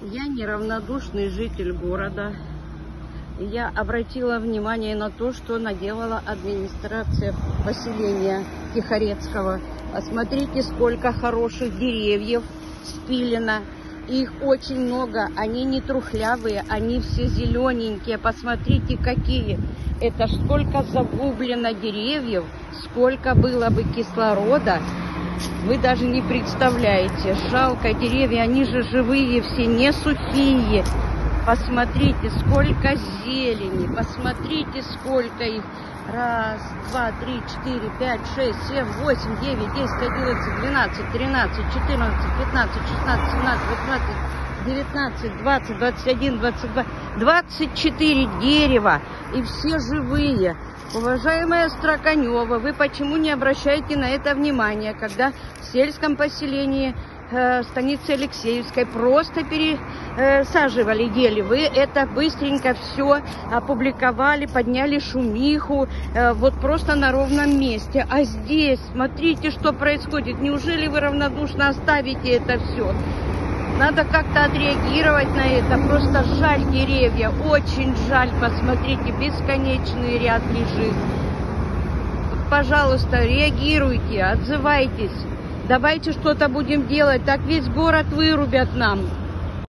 Я неравнодушный житель города. Я обратила внимание на то, что наделала администрация поселения Тихорецкого. Посмотрите, сколько хороших деревьев спилено. Их очень много, они не трухлявые, они все зелененькие. Посмотрите, какие. Это сколько загублено деревьев, сколько было бы кислорода. Вы даже не представляете. Жалко деревья, они же живые все, не сухие. Посмотрите, сколько зелени, посмотрите, сколько их. Раз, два, три, четыре, пять, шесть, семь, восемь, девять, десять, одиннадцать, двенадцать, тринадцать, четырнадцать, пятнадцать, шестнадцать, семнадцать, восемнадцать, девятнадцать, двадцать, двадцать один, двадцать два, двадцать четыре дерева. И все живые. Уважаемая Строканева, вы почему не обращаете на это внимание, когда в сельском поселении э, станицы Алексеевской просто пересаживали ели. Вы это быстренько все опубликовали, подняли шумиху, э, вот просто на ровном месте. А здесь, смотрите, что происходит. Неужели вы равнодушно оставите это все? Надо как-то отреагировать на это. Просто жаль деревья, очень жаль. Посмотрите, бесконечный ряд лежит. Пожалуйста, реагируйте, отзывайтесь. Давайте что-то будем делать. Так весь город вырубят нам.